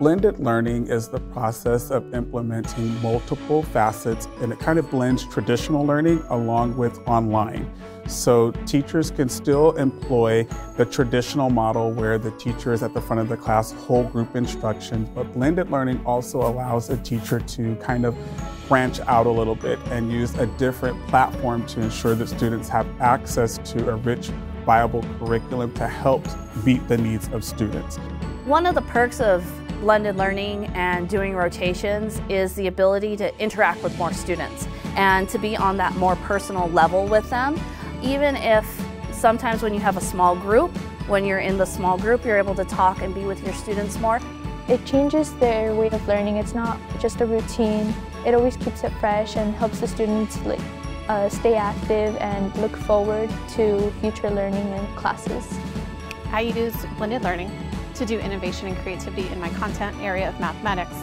Blended learning is the process of implementing multiple facets and it kind of blends traditional learning along with online. So teachers can still employ the traditional model where the teacher is at the front of the class, whole group instruction, but blended learning also allows a teacher to kind of branch out a little bit and use a different platform to ensure that students have access to a rich, viable curriculum to help meet the needs of students. One of the perks of blended learning and doing rotations is the ability to interact with more students and to be on that more personal level with them. Even if sometimes when you have a small group, when you're in the small group, you're able to talk and be with your students more. It changes their way of learning. It's not just a routine. It always keeps it fresh and helps the students like, uh, stay active and look forward to future learning and classes. I use blended learning to do innovation and creativity in my content area of mathematics,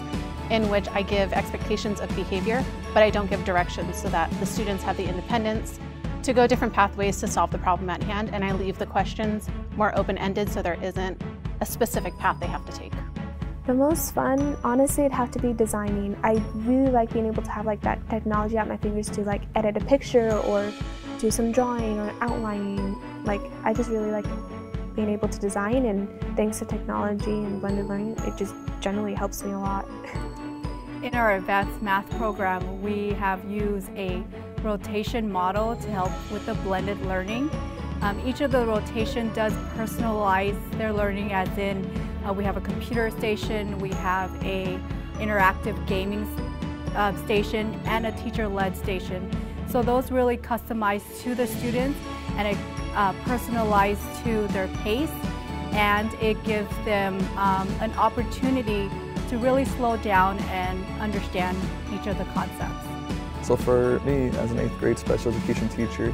in which I give expectations of behavior, but I don't give directions so that the students have the independence to go different pathways to solve the problem at hand, and I leave the questions more open-ended so there isn't a specific path they have to take. The most fun, honestly, it'd have to be designing. I really like being able to have like that technology at my fingers to like edit a picture or do some drawing or outlining. Like, I just really like being able to design and thanks to technology and blended learning, it just generally helps me a lot. In our advanced math program, we have used a rotation model to help with the blended learning. Um, each of the rotation does personalize their learning as in uh, we have a computer station, we have a interactive gaming uh, station and a teacher-led station. So those really customize to the students and it uh, personalized to their pace and it gives them um, an opportunity to really slow down and understand each of the concepts. So for me, as an eighth grade special education teacher,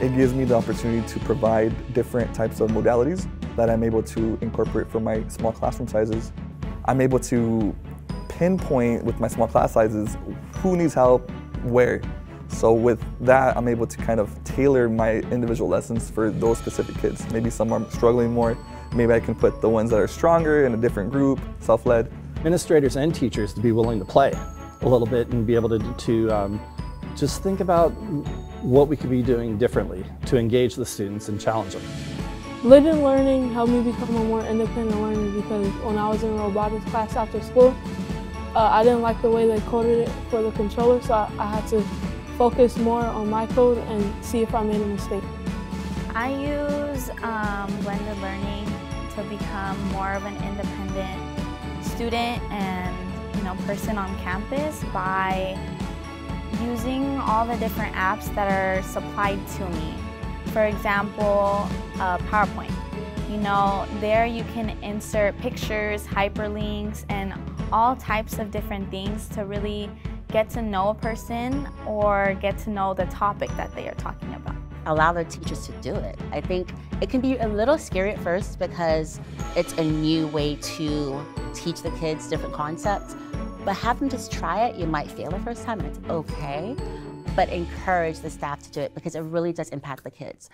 it gives me the opportunity to provide different types of modalities that I'm able to incorporate for my small classroom sizes. I'm able to pinpoint with my small class sizes who needs help where. So with that, I'm able to kind of tailor my individual lessons for those specific kids. Maybe some are struggling more. Maybe I can put the ones that are stronger in a different group, self-led. Administrators and teachers to be willing to play a little bit and be able to, to um, just think about what we could be doing differently to engage the students and challenge them. Blended learning helped me become a more independent learner because when I was in robotics class after school, uh, I didn't like the way they coded it for the controller, so I, I had to focus more on my code and see if I made a mistake. I use um, blended learning to become more of an independent student and you know person on campus by using all the different apps that are supplied to me. For example, uh, PowerPoint. You know, there you can insert pictures, hyperlinks, and all types of different things to really get to know a person or get to know the topic that they are talking about. Allow their teachers to do it. I think it can be a little scary at first because it's a new way to teach the kids different concepts, but have them just try it. You might fail the first time it's okay, but encourage the staff to do it because it really does impact the kids.